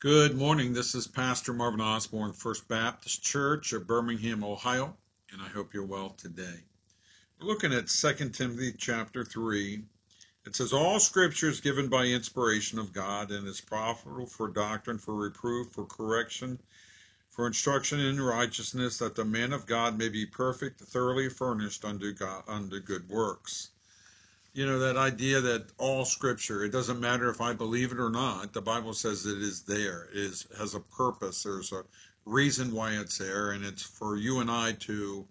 Good morning. This is Pastor Marvin Osborne, First Baptist Church of Birmingham, Ohio, and I hope you're well today. We're looking at 2 Timothy chapter 3. It says, All scripture is given by inspiration of God and is profitable for doctrine, for reproof, for correction, for instruction in righteousness, that the man of God may be perfect, thoroughly furnished unto, God, unto good works you know that idea that all scripture it doesn't matter if i believe it or not the bible says it is there is has a purpose there's a reason why it's there and it's for you and i to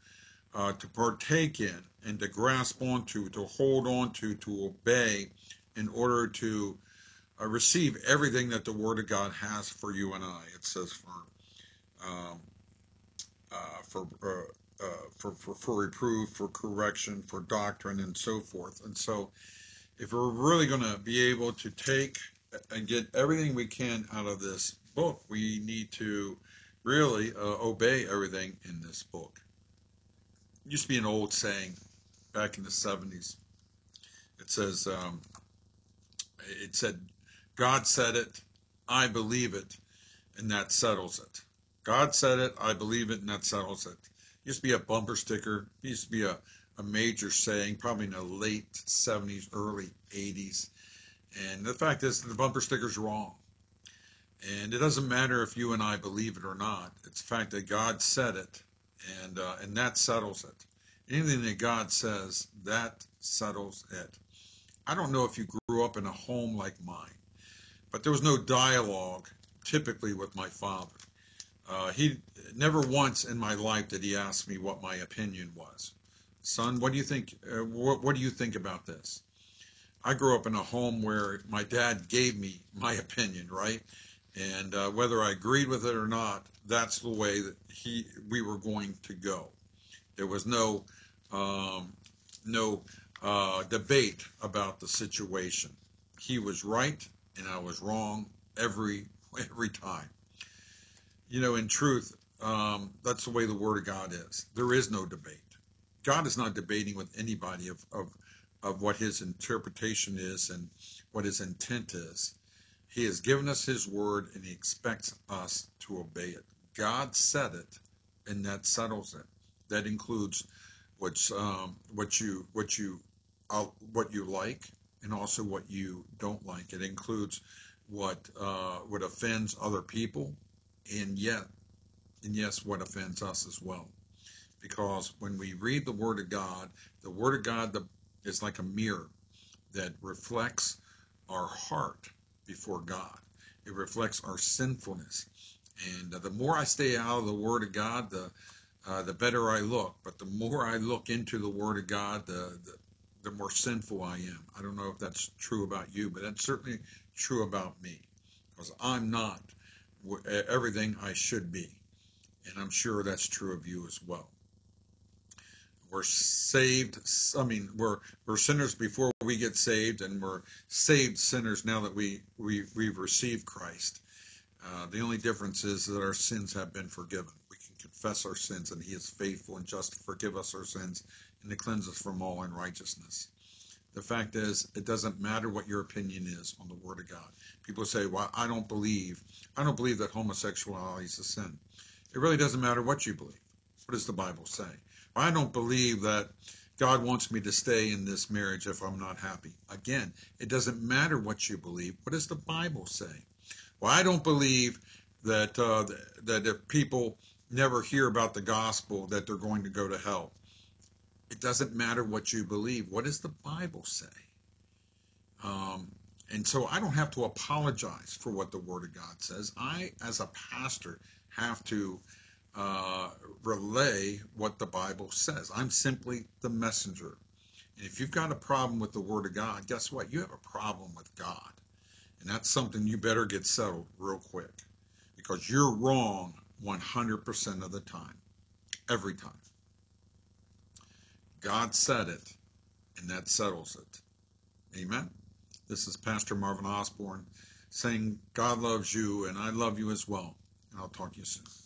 uh, to partake in and to grasp onto to hold on to to obey in order to uh, receive everything that the word of god has for you and i it says for um, uh, for uh, for, for, for reproof, for correction, for doctrine, and so forth. And so, if we're really going to be able to take and get everything we can out of this book, we need to really uh, obey everything in this book. It used to be an old saying back in the 70s. It says, um, it said, God said it, I believe it, and that settles it. God said it, I believe it, and that settles it used to be a bumper sticker. It used to be a, a major saying, probably in the late 70s, early 80s. And the fact is, the bumper sticker's wrong. And it doesn't matter if you and I believe it or not. It's the fact that God said it, and uh, and that settles it. Anything that God says, that settles it. I don't know if you grew up in a home like mine, but there was no dialogue typically with my father. Uh, he never once in my life did he ask me what my opinion was. Son, what do you think? Uh, what, what do you think about this? I grew up in a home where my dad gave me my opinion, right? And uh, whether I agreed with it or not, that's the way that he we were going to go. There was no um, no uh, debate about the situation. He was right and I was wrong every every time you know, in truth, um, that's the way the Word of God is. There is no debate. God is not debating with anybody of, of, of what his interpretation is and what his intent is. He has given us his word and he expects us to obey it. God said it, and that settles it. That includes what's um, what you what you uh, what you like and also what you don't like. It includes what uh, what offends other people and yet, and yes, what offends us as well. Because when we read the Word of God, the Word of God is like a mirror that reflects our heart before God. It reflects our sinfulness. And uh, the more I stay out of the Word of God, the uh, the better I look. But the more I look into the Word of God, the, the the more sinful I am. I don't know if that's true about you, but that's certainly true about me, because I'm not everything I should be. And I'm sure that's true of you as well. We're saved, I mean, we're, we're sinners before we get saved, and we're saved sinners now that we, we, we've received Christ. Uh, the only difference is that our sins have been forgiven. We can confess our sins, and He is faithful and just to forgive us our sins and to cleanse us from all unrighteousness. The fact is, it doesn't matter what your opinion is on the Word of God. People say, "Well, I don't believe. I don't believe that homosexuality is a sin." It really doesn't matter what you believe. What does the Bible say? I don't believe that God wants me to stay in this marriage if I'm not happy. Again, it doesn't matter what you believe. What does the Bible say? Well, I don't believe that uh, that if people never hear about the gospel, that they're going to go to hell. It doesn't matter what you believe. What does the Bible say? Um, and so I don't have to apologize for what the Word of God says. I, as a pastor, have to uh, relay what the Bible says. I'm simply the messenger. And if you've got a problem with the Word of God, guess what? You have a problem with God. And that's something you better get settled real quick because you're wrong 100% of the time, every time. God said it, and that settles it. Amen. This is Pastor Marvin Osborne saying, God loves you, and I love you as well. I'll talk to you soon.